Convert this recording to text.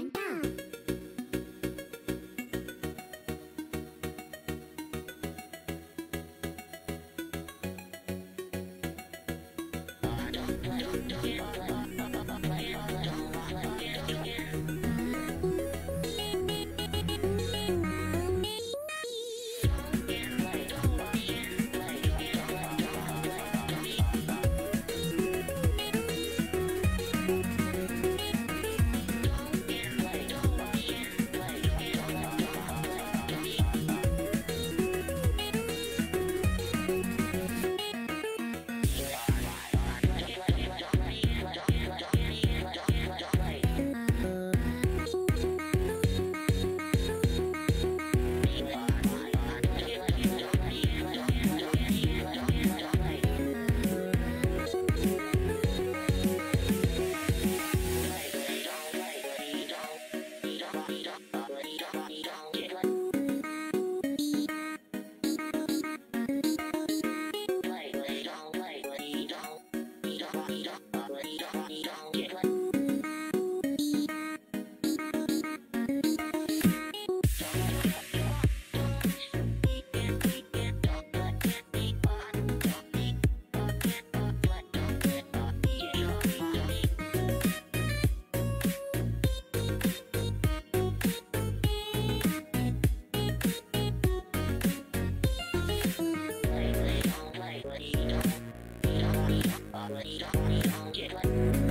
Don't, don't, Yeah.